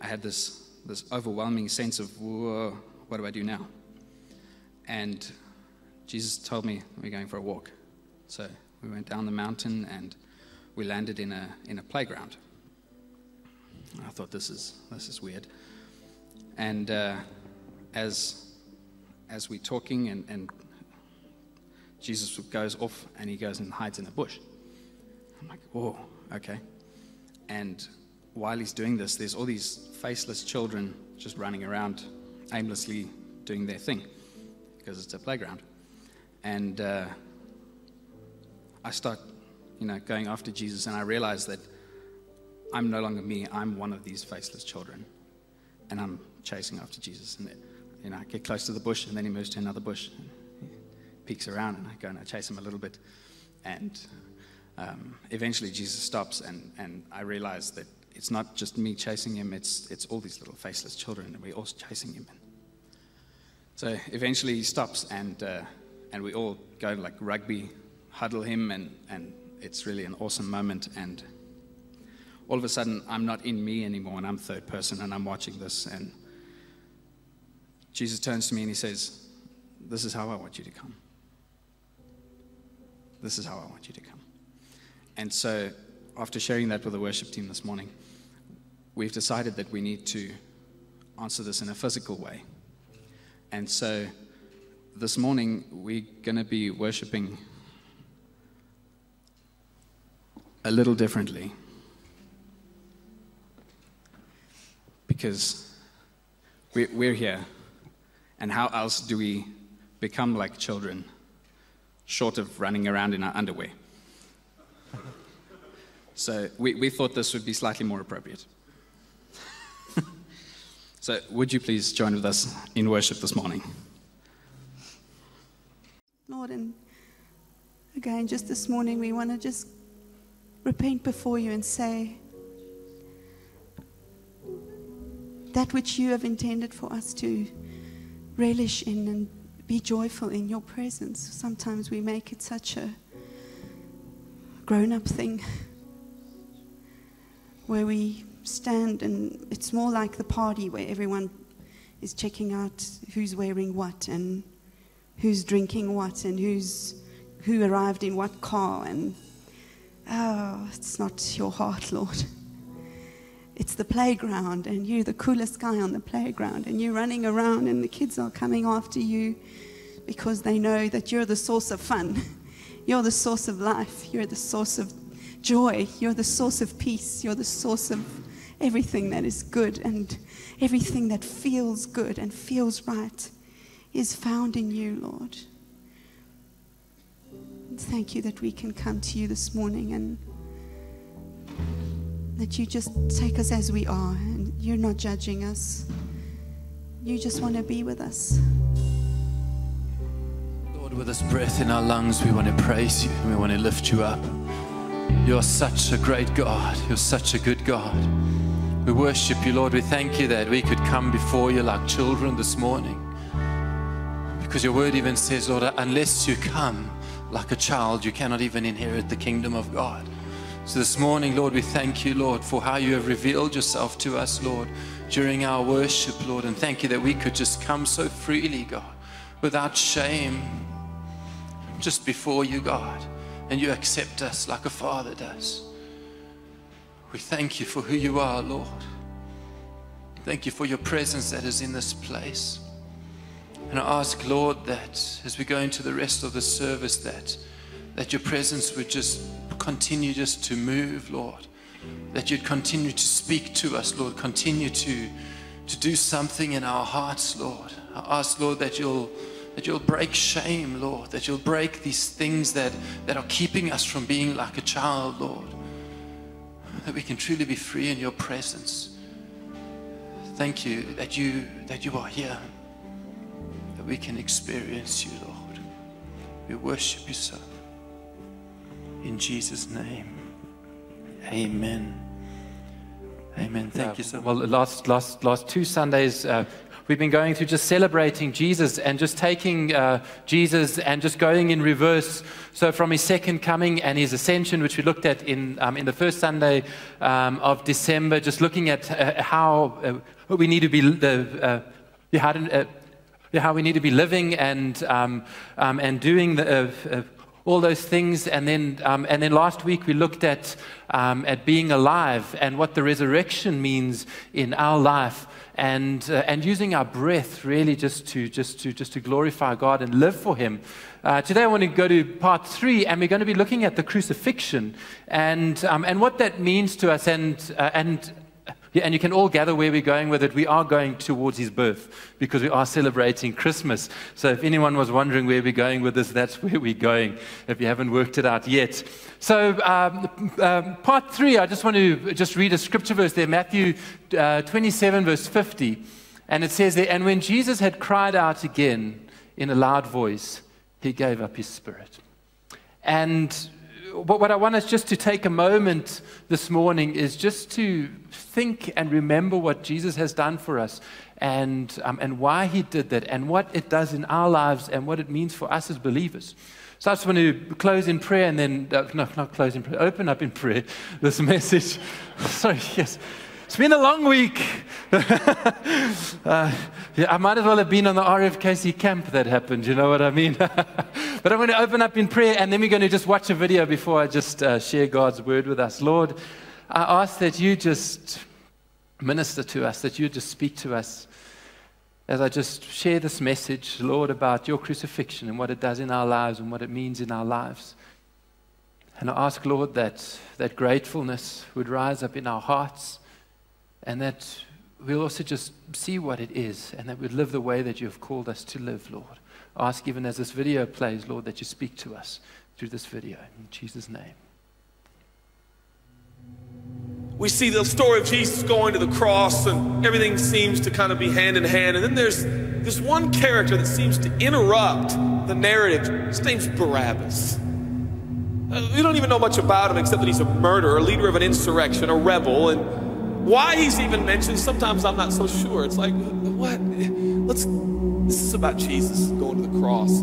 I had this, this overwhelming sense of, Whoa, what do I do now? And Jesus told me we're going for a walk. So we went down the mountain and we landed in a, in a playground. I thought this is, this is weird. And uh, as, as we're talking and, and Jesus goes off and he goes and hides in a bush. I'm like, oh, okay. And while he's doing this, there's all these faceless children just running around aimlessly doing their thing because it's a playground. And uh, I start, you know, going after Jesus, and I realize that I'm no longer me. I'm one of these faceless children, and I'm chasing after Jesus. And you know, I get close to the bush, and then he moves to another bush, and he peeks around, and I go and I chase him a little bit, and um, eventually Jesus stops, and and I realize that it's not just me chasing him; it's it's all these little faceless children, and we're all chasing him. So eventually he stops, and uh, and we all go like rugby, huddle him, and and it's really an awesome moment. And all of a sudden, I'm not in me anymore, and I'm third person, and I'm watching this, and Jesus turns to me and he says, "This is how I want you to come. This is how I want you to come." And so, after sharing that with the worship team this morning, we've decided that we need to answer this in a physical way. And so this morning we're going to be worshiping a little differently. Because we're, here. And how else do we become like children, short of running around in our underwear? So we, we thought this would be slightly more appropriate. So, would you please join with us in worship this morning? Lord, and again, just this morning, we want to just repent before you and say that which you have intended for us to relish in and be joyful in your presence. Sometimes we make it such a grown up thing where we stand and it's more like the party where everyone is checking out who's wearing what and who's drinking what and who's who arrived in what car and oh it's not your heart lord. It's the playground and you're the coolest guy on the playground and you're running around and the kids are coming after you because they know that you're the source of fun. You're the source of life. You're the source of joy. You're the source of peace. You're the source of everything that is good and everything that feels good and feels right is found in you, Lord. And thank you that we can come to you this morning and that you just take us as we are and you're not judging us. You just want to be with us. Lord, with this breath in our lungs, we want to praise you and we want to lift you up. You're such a great God. You're such a good God. We worship you, Lord. We thank you that we could come before you like children this morning. Because your word even says, Lord, unless you come like a child, you cannot even inherit the kingdom of God. So this morning, Lord, we thank you, Lord, for how you have revealed yourself to us, Lord, during our worship, Lord. And thank you that we could just come so freely, God, without shame, just before you, God. And you accept us like a father does. We thank you for who you are, Lord. Thank you for your presence that is in this place. And I ask, Lord, that as we go into the rest of the service, that, that your presence would just continue just to move, Lord. That you'd continue to speak to us, Lord. Continue to, to do something in our hearts, Lord. I ask, Lord, that you'll that you'll break shame, Lord, that you'll break these things that, that are keeping us from being like a child, Lord that we can truly be free in your presence. Thank you that you that you are here, that we can experience you, Lord. We worship you so. In Jesus' name. Amen. Amen. Thank you so much. Well, last, last, last two Sundays, uh, we've been going through just celebrating Jesus and just taking uh, Jesus and just going in reverse. So, from his second coming and his ascension, which we looked at in, um, in the first Sunday um, of December, just looking at uh, how uh, we need to be, uh, uh, how, we need to be living and, um, um and doing the uh, all those things. And then, um, and then last week we looked at, um, at being alive and what the resurrection means in our life. And, uh, and using our breath really just to, just, to, just to glorify God and live for Him. Uh, today I want to go to part three, and we're going to be looking at the crucifixion and, um, and what that means to us and, uh, and yeah, and you can all gather where we're going with it. We are going towards his birth because we are celebrating Christmas. So if anyone was wondering where we're going with this, that's where we're going if you haven't worked it out yet. So um, um, part three, I just want to just read a scripture verse there, Matthew uh, 27, verse 50. And it says there, And when Jesus had cried out again in a loud voice, he gave up his spirit. And what I want us just to take a moment this morning is just to think and remember what Jesus has done for us and, um, and why he did that and what it does in our lives and what it means for us as believers. So I just want to close in prayer and then, uh, no, not close in prayer, open up in prayer this message. Sorry, yes. It's been a long week. uh, yeah, I might as well have been on the RFKC camp that happened, you know what I mean? but I'm going to open up in prayer and then we're going to just watch a video before I just uh, share God's word with us. Lord, I ask that you just minister to us, that you just speak to us as I just share this message, Lord, about your crucifixion and what it does in our lives and what it means in our lives. And I ask, Lord, that, that gratefulness would rise up in our hearts and that we'll also just see what it is and that we'd live the way that you have called us to live, Lord. Ask, even as this video plays, Lord, that you speak to us through this video. In Jesus' name. We see the story of Jesus going to the cross, and everything seems to kind of be hand in hand. And then there's this one character that seems to interrupt the narrative. His name's Barabbas. Uh, we don't even know much about him except that he's a murderer, a leader of an insurrection, a rebel, and why he's even mentioned, sometimes I'm not so sure. It's like, what? Let's, this is about Jesus going to the cross.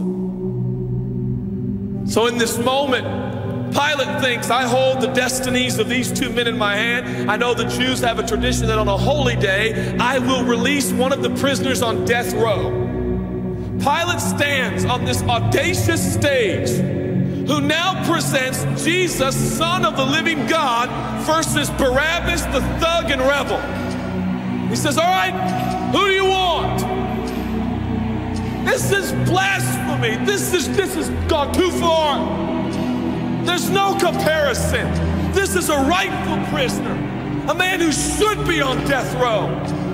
So in this moment, Pilate thinks, I hold the destinies of these two men in my hand. I know the Jews have a tradition that on a holy day, I will release one of the prisoners on death row. Pilate stands on this audacious stage who now presents Jesus, Son of the living God, versus Barabbas, the thug and rebel. He says, All right, who do you want? This is blasphemy. This is this has gone too far. There's no comparison. This is a rightful prisoner, a man who should be on death row.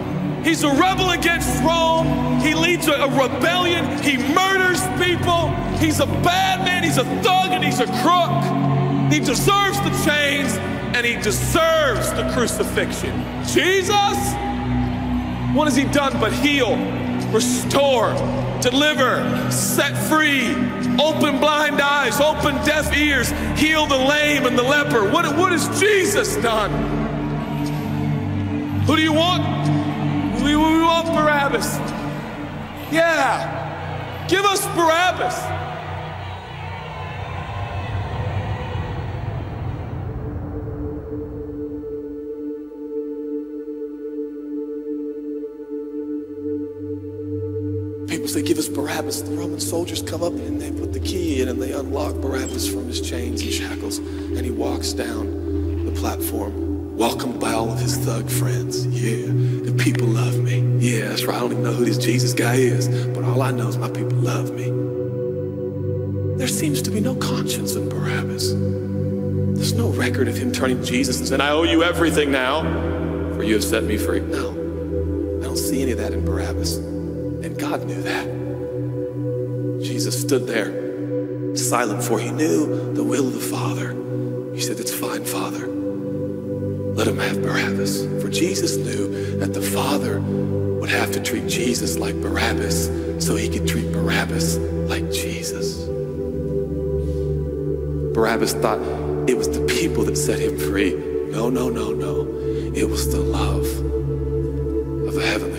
He's a rebel against Rome. He leads a, rebellion. He murders people. He's a bad man. He's a thug and he's a crook. He deserves the chains and he deserves the crucifixion. Jesus, what has he done but heal, restore, deliver, set free, open blind eyes, open deaf ears, heal the lame and the leper? What, what has Jesus done? Who do you want? We, we want Barabbas. Yeah. Give us Barabbas. People say, Give us Barabbas. The Roman soldiers come up and they put the key in and they unlock Barabbas from his chains and shackles. And he walks down the platform, welcomed by all of his thug friends. Yeah. The people love me. Yeah, that's right. I don't even know who this Jesus guy is, but all I know is my people love me. There seems to be no conscience in Barabbas. There's no record of him turning to Jesus and saying, I owe you everything now, for you have set me free. No, I don't see any of that in Barabbas. And God knew that. Jesus stood there, silent, for he knew the will of the Father. He said, It's fine, Father. Let him have Barabbas. For Jesus knew that the Father would have to treat Jesus like Barabbas so he could treat Barabbas like Jesus. Barabbas thought it was the people that set him free. No, no, no, no. It was the love of a heavenly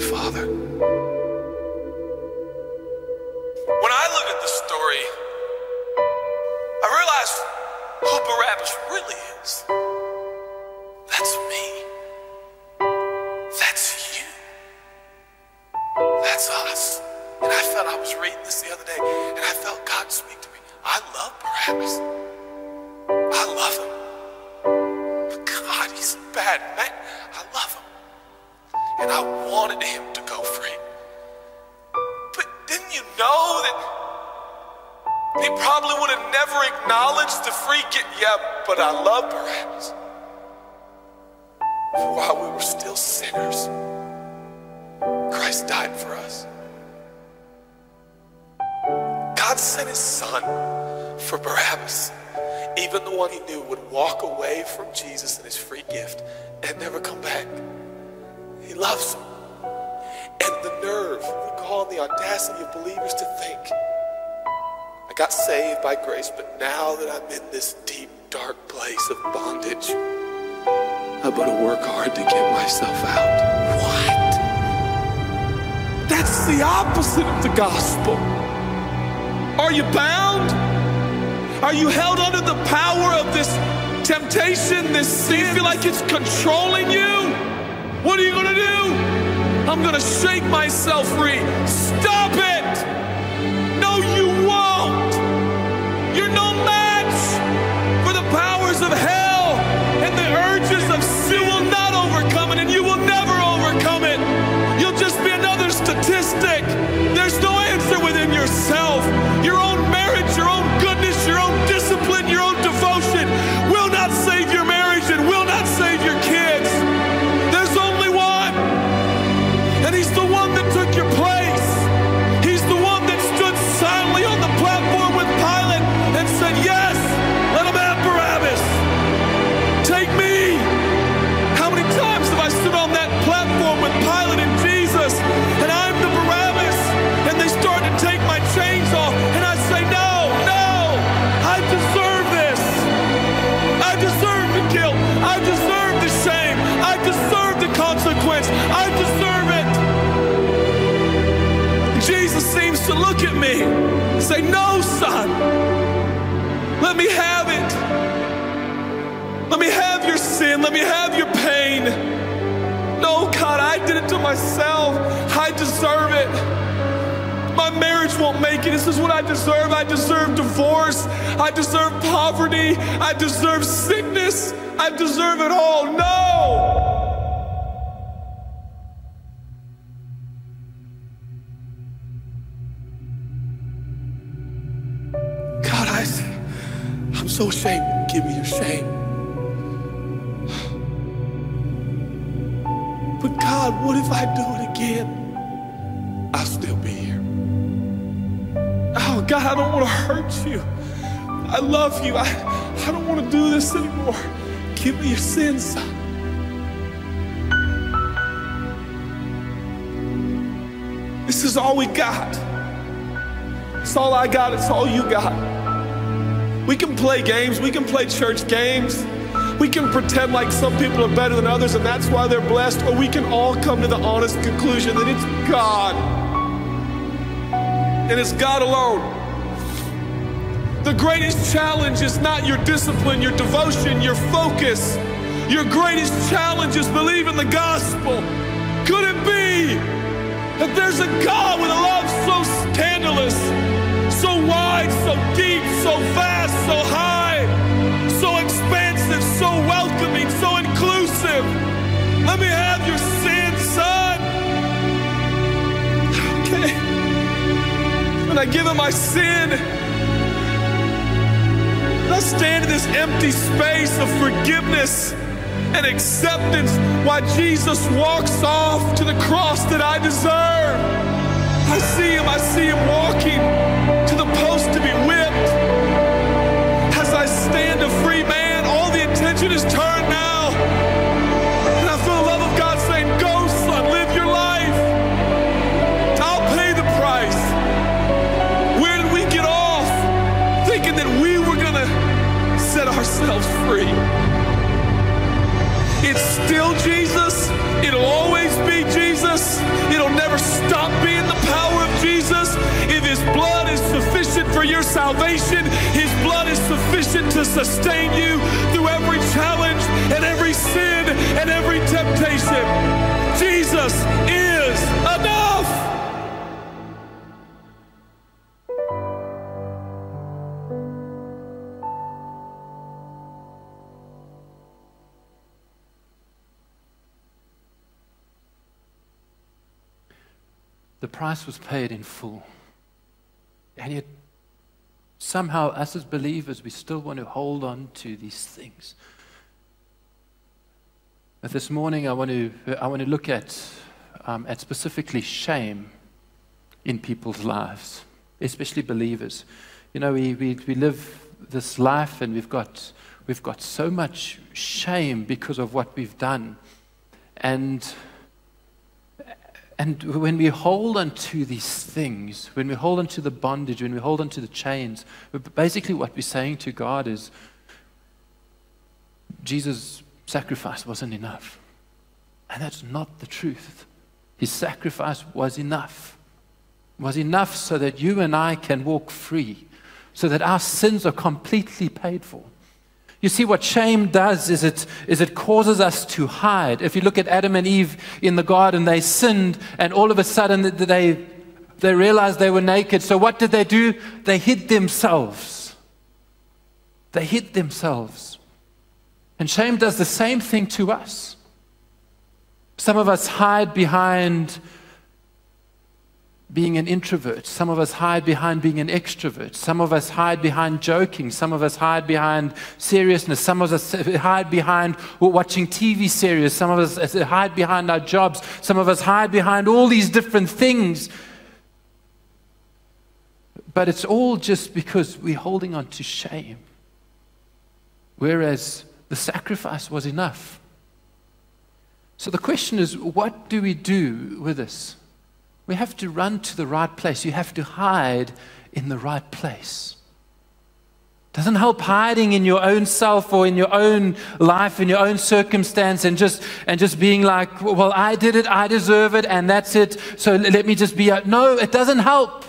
Barabbas. For while we were still sinners, Christ died for us. God sent his son for Barabbas, even the one he knew would walk away from Jesus and his free gift and never come back. He loves him. And the nerve, and the audacity of believers to think, I got saved by grace, but now that I'm in this deep, dark place of bondage, I better work hard to get myself out. What? That's the opposite of the gospel. Are you bound? Are you held under the power of this temptation, this sin? You feel like it's controlling you? What are you gonna do? I'm gonna shake myself free. Stop it! No, you won't! You're no match at me say, No, son, let me have it. Let me have your sin. Let me have your pain. No, God, I did it to myself. I deserve it. My marriage won't make it. This is what I deserve. I deserve divorce. I deserve poverty. I deserve sickness. I deserve it all. No. So ashamed. Give me your shame. But God, what if I do it again? I'll still be here. Oh, God, I don't want to hurt you. I love you. I, I don't want to do this anymore. Give me your sins. This is all we got. It's all I got. It's all you got. We can play games. We can play church games. We can pretend like some people are better than others and that's why they're blessed, or we can all come to the honest conclusion that it's God. And it's God alone. The greatest challenge is not your discipline, your devotion, your focus. Your greatest challenge is believing the gospel. Could it be that there's a God with a love so scandalous, so wide, so deep, so vast, so high, so expansive, so welcoming, so inclusive? Let me have your sin, son. Okay. And I give him my sin. And I stand in this empty space of forgiveness and acceptance while Jesus walks off to the cross that I deserve. I see him, I see him walking free? It's still Jesus. It'll always be Jesus. It'll never stop being the power of Jesus. If His blood is sufficient for your salvation, His blood is sufficient to sustain you through every challenge and every sin and every temptation. Jesus is enough. The price was paid in full. And yet, somehow, us as believers, we still want to hold on to these things. But this morning, I want to, I want to look at, um, at specifically shame in people's lives, especially believers. You know, we, we, we live this life and we've got, we've got so much shame because of what we've done. And, and when we hold on to these things, when we hold on to the bondage, when we hold on to the chains, basically what we're saying to God is Jesus' sacrifice wasn't enough. And that's not the truth. His sacrifice was enough. Was enough so that you and I can walk free, so that our sins are completely paid for. You see, what shame does is it, is it causes us to hide. If you look at Adam and Eve in the garden, they sinned, and all of a sudden they, they realized they were naked. So what did they do? They hid themselves. They hid themselves. And shame does the same thing to us. Some of us hide behind being an introvert. Some of us hide behind being an extrovert. Some of us hide behind joking. Some of us hide behind seriousness. Some of us hide behind watching TV series. Some of us hide behind our jobs. Some of us hide behind all these different things. But it's all just because we're holding on to shame. Whereas the sacrifice was enough. So the question is what do we do with this? We have to run to the right place. You have to hide in the right place. Doesn't help hiding in your own self or in your own life, in your own circumstance, and just and just being like, well, I did it, I deserve it, and that's it. So let me just be. No, it doesn't help.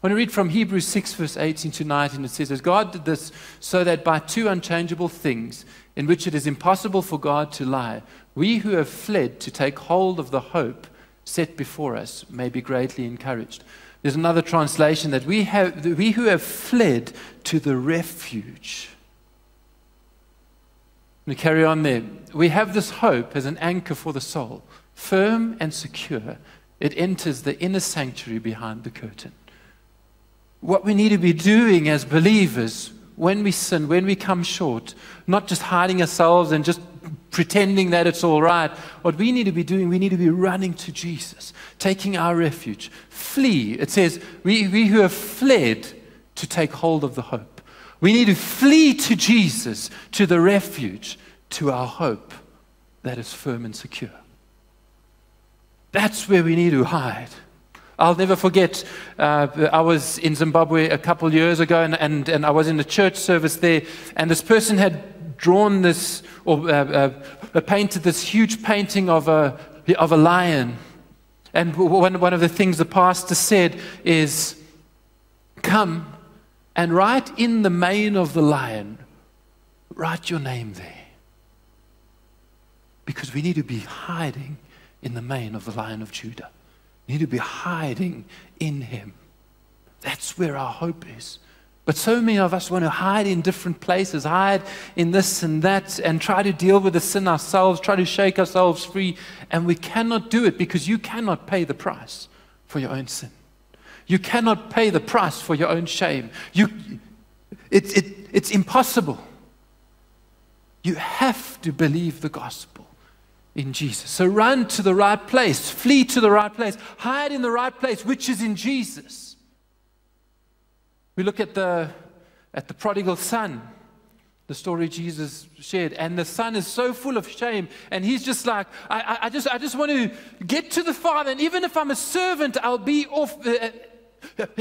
When I read from Hebrews 6, verse 18 to 19, it says, As God did this so that by two unchangeable things, in which it is impossible for God to lie, we who have fled to take hold of the hope set before us may be greatly encouraged. There's another translation that we, have, we who have fled to the refuge. We carry on there. We have this hope as an anchor for the soul, firm and secure. It enters the inner sanctuary behind the curtain. What we need to be doing as believers when we sin, when we come short, not just hiding ourselves and just pretending that it's all right. What we need to be doing, we need to be running to Jesus, taking our refuge. Flee. It says, we, we who have fled to take hold of the hope. We need to flee to Jesus, to the refuge, to our hope that is firm and secure. That's where we need to hide. I'll never forget, uh, I was in Zimbabwe a couple years ago, and, and, and I was in a church service there, and this person had drawn this or uh, uh, painted this huge painting of a, of a lion. And one, one of the things the pastor said is, Come and write in the mane of the lion, write your name there. Because we need to be hiding in the mane of the lion of Judah We need to be hiding in Him. That's where our hope is. But so many of us want to hide in different places, hide in this and that, and try to deal with the sin ourselves, try to shake ourselves free. And we cannot do it because you cannot pay the price for your own sin. You cannot pay the price for your own shame. You, it, it, it's impossible. You have to believe the gospel in Jesus. So run to the right place, flee to the right place, hide in the right place, which is in Jesus. We look at the, at the prodigal son, the story Jesus shared, and the son is so full of shame, and he's just like, I, I, just, I just want to get to the Father, and even if I'm a servant, I'll be off. Uh,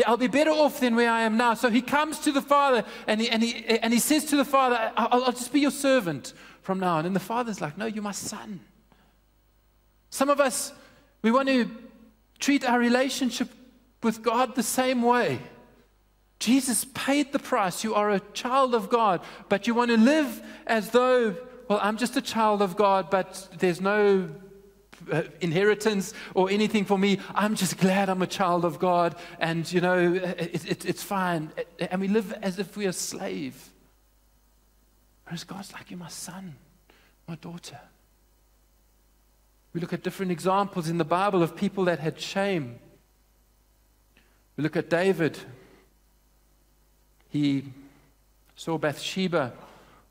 I'll be better off than where I am now. So he comes to the Father and he, and he, and he says to the Father, I'll, I'll just be your servant from now on. And the Father's like, No, you're my son. Some of us, we want to treat our relationship with God the same way. Jesus paid the price. You are a child of God, but you want to live as though, well, I'm just a child of God, but there's no uh, inheritance or anything for me. I'm just glad I'm a child of God, and you know, it, it, it's fine. And we live as if we're a slave. Whereas God's like, You're my son, my daughter. We look at different examples in the Bible of people that had shame. We look at David. He saw Bathsheba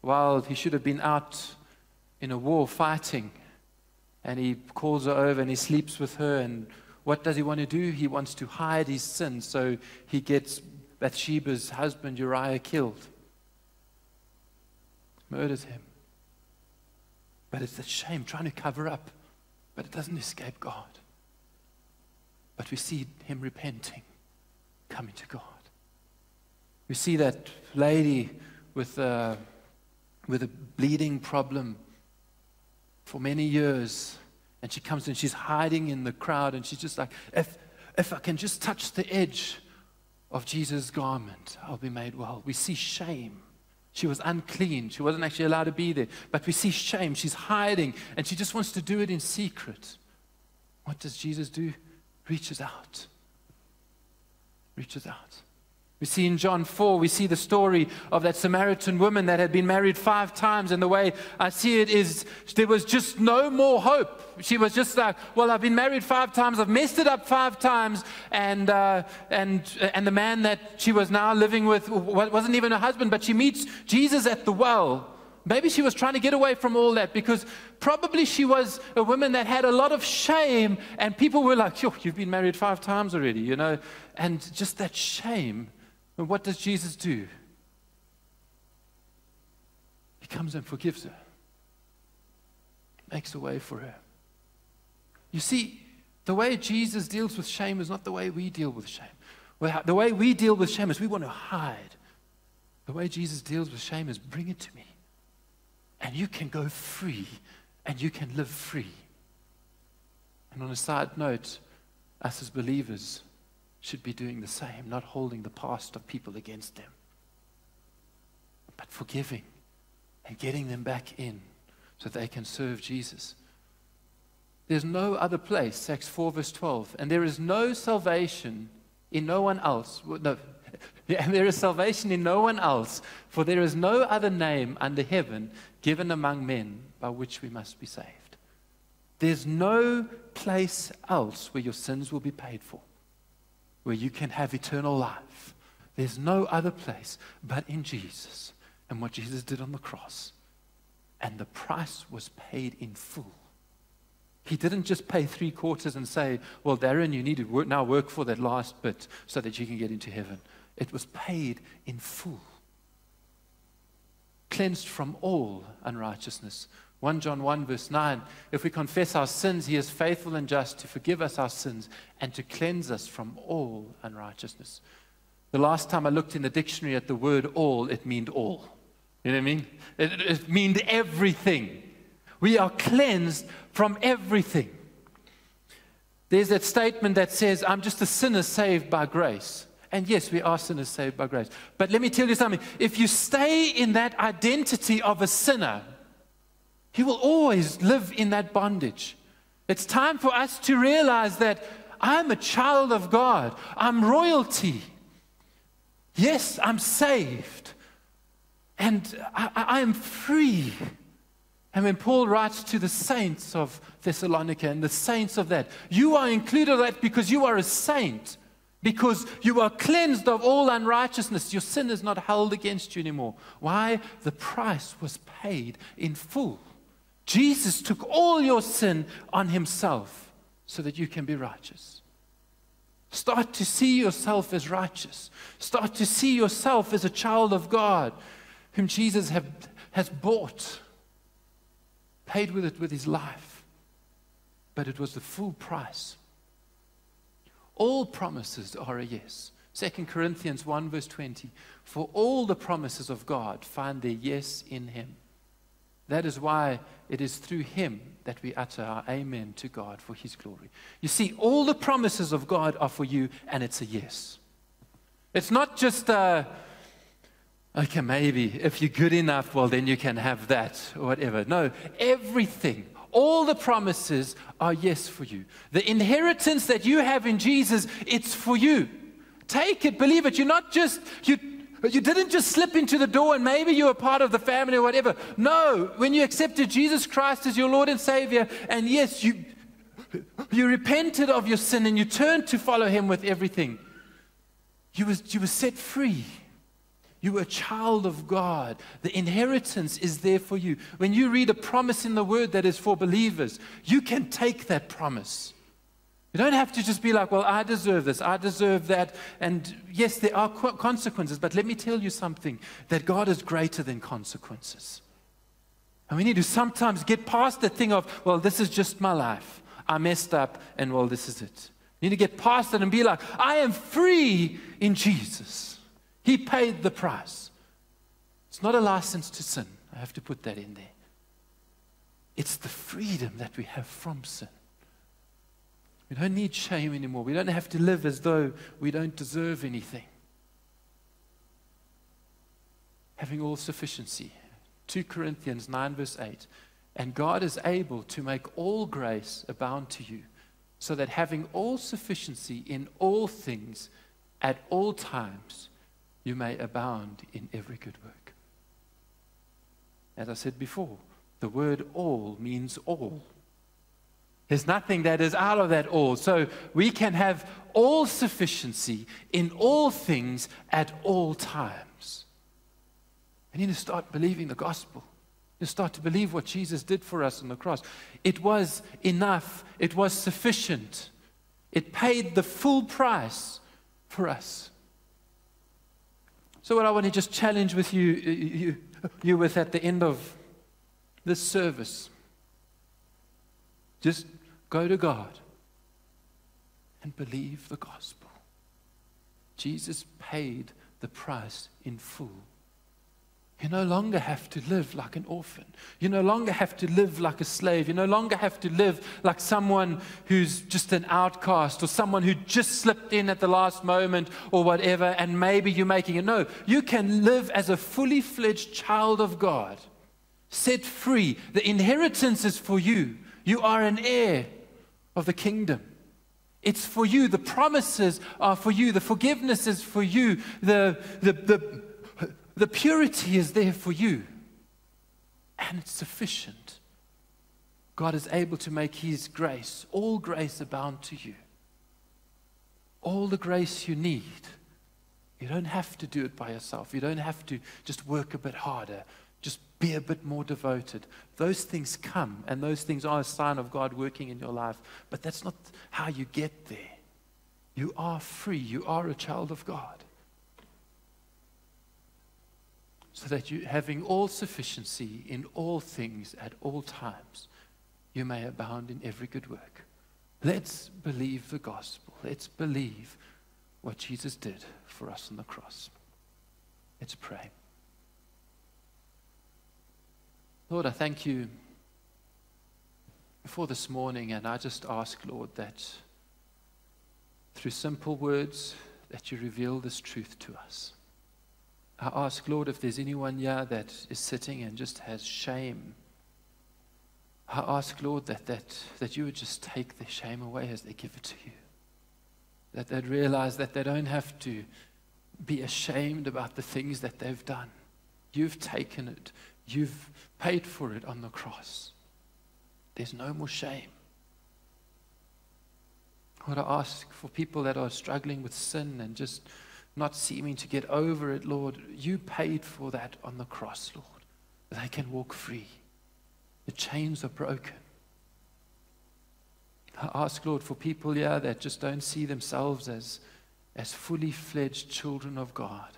while he should have been out in a war fighting. And he calls her over and he sleeps with her. And what does he want to do? He wants to hide his sin. So he gets Bathsheba's husband Uriah killed, murders him. But it's a shame trying to cover up, but it doesn't escape God. But we see him repenting, coming to God. We see that lady with a, with a bleeding problem for many years. And she comes and she's hiding in the crowd and she's just like, if, if I can just touch the edge of Jesus' garment, I'll be made well. We see shame. She was unclean. She wasn't actually allowed to be there. But we see shame. She's hiding and she just wants to do it in secret. What does Jesus do? Reaches out. Reaches out. We see in John 4, we see the story of that Samaritan woman that had been married five times. And the way I see it is there was just no more hope. She was just like, well, I've been married five times, I've messed it up five times. And, uh, and, and the man that she was now living with wasn't even her husband, but she meets Jesus at the well. Maybe she was trying to get away from all that because probably she was a woman that had a lot of shame, and people were like, You've been married five times already, you know? And just that shame and what does Jesus do? He comes and forgives her, makes a way for her. You see, the way Jesus deals with shame is not the way we deal with shame. The way we deal with shame is we want to hide. The way Jesus deals with shame is bring it to me. And you can go free and you can live free. And on a side note, us as believers, should be doing the same, not holding the past of people against them, but forgiving and getting them back in so they can serve Jesus. There's no other place, Acts 4, verse 12, and there is no salvation in no one else. No, yeah, there is salvation in no one else, for there is no other name under heaven given among men by which we must be saved. There's no place else where your sins will be paid for where you can have eternal life. There's no other place but in Jesus and what Jesus did on the cross. And the price was paid in full. He didn't just pay three quarters and say, Well, Darren, you need to work, now work for that last bit so that you can get into heaven. It was paid in full. Cleansed from all unrighteousness. 1 John 1, verse 9 If we confess our sins, he is faithful and just to forgive us our sins and to cleanse us from all unrighteousness. The last time I looked in the dictionary at the word all, it meant all. You know what I mean? It, it meant everything. We are cleansed from everything. There's that statement that says, I'm just a sinner saved by grace. And yes, we are sinners saved by grace. But let me tell you something. If you stay in that identity of a sinner, he will always live in that bondage. It's time for us to realize that I'm a child of God, I'm royalty. Yes, I'm saved, and I, I am free. And when Paul writes to the saints of Thessalonica and the saints of that, you are included in that because you are a saint, because you are cleansed of all unrighteousness. Your sin is not held against you anymore. Why? The price was paid in full. Jesus took all your sin on himself so that you can be righteous. Start to see yourself as righteous. Start to see yourself as a child of God whom Jesus have, has bought, paid with it with his life. But it was the full price. All promises are a yes. 2 Corinthians 1, verse 20. For all the promises of God find their yes in him. That is why it is through him that we utter our amen to God for his glory. You see, all the promises of God are for you, and it's a yes. It's not just a, okay, maybe if you're good enough, well, then you can have that or whatever. No, everything, all the promises are yes for you. The inheritance that you have in Jesus, it's for you. Take it, believe it. You're not just, you, you didn't just slip into the door and maybe you were part of the family or whatever. No, when you accepted Jesus Christ as your Lord and Savior, and yes, you, you repented of your sin and you turned to follow Him with everything, you was, you were set free. You were a child of God. The inheritance is there for you. When you read a promise in the Word that is for believers, you can take that promise. You don't have to just be like, well, I deserve this, I deserve that. And yes, there are consequences, but let me tell you something that God is greater than consequences. And we need to sometimes get past the thing of, well, this is just my life. I messed up, and well, this is it. You need to get past it and be like, I am free in Jesus. He paid the price. It's not a license to sin. I have to put that in there. It's the freedom that we have from sin. We don't need shame anymore. We don't have to live as though we don't deserve anything. Having all sufficiency. 2 Corinthians 9, verse 8. And God is able to make all grace abound to you, so that having all sufficiency in all things at all times, you may abound in every good work. As I said before, the word all means all. There's nothing that is out of that all. So we can have all sufficiency in all things at all times. I need to start believing the gospel. To start to believe what Jesus did for us on the cross. It was enough, it was sufficient. It paid the full price for us. So, what I want to just challenge with you, you, you with at the end of this service, just Go to God and believe the gospel. Jesus paid the price in full. You no longer have to live like an orphan. You no longer have to live like a slave. You no longer have to live like someone who's just an outcast or someone who just slipped in at the last moment or whatever, and maybe you're making it. No, you can live as a fully fledged child of God, set free. The inheritance is for you. You are an heir of the kingdom. It's for you. The promises are for you. The forgiveness is for you. The, the, the, the purity is there for you. And it's sufficient. God is able to make His grace, all grace abound to you. All the grace you need. You don't have to do it by yourself. You don't have to just work a bit harder. Be a bit more devoted. Those things come, and those things are a sign of God working in your life. But that's not how you get there. You are free, you are a child of God. So that you, having all sufficiency in all things at all times, you may abound in every good work. Let's believe the gospel. Let's believe what Jesus did for us on the cross. Let's pray. Lord, I thank you for this morning, and I just ask, Lord, that through simple words, that you reveal this truth to us. I ask, Lord, if there's anyone here that is sitting and just has shame, I ask, Lord, that, that, that you would just take their shame away as they give it to you. That they'd realize that they don't have to be ashamed about the things that they've done. You've taken it, You've paid for it on the cross. There's no more shame. I want to ask for people that are struggling with sin and just not seeming to get over it, Lord, you paid for that on the cross, Lord. They can walk free. The chains are broken. I ask, Lord, for people here that just don't see themselves as, as fully fledged children of God.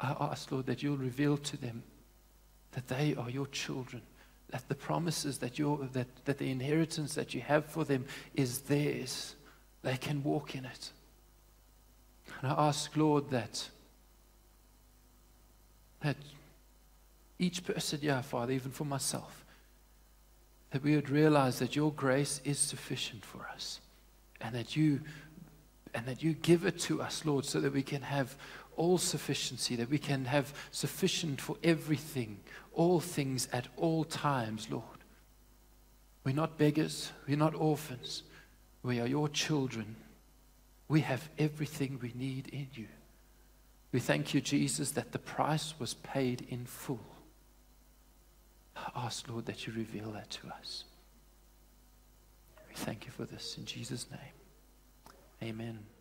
I ask, Lord, that you'll reveal to them that they are your children, that the promises that, you that, that the inheritance that you have for them is theirs. They can walk in it. And I ask, Lord, that, that each person, yeah, Father, even for myself, that we would realize that your grace is sufficient for us and that you and that you give it to us, Lord, so that we can have all sufficiency, that we can have sufficient for everything, all things at all times, Lord. We're not beggars, we're not orphans, we are your children. We have everything we need in you. We thank you, Jesus, that the price was paid in full. I ask, Lord, that you reveal that to us. We thank you for this in Jesus' name. Amen.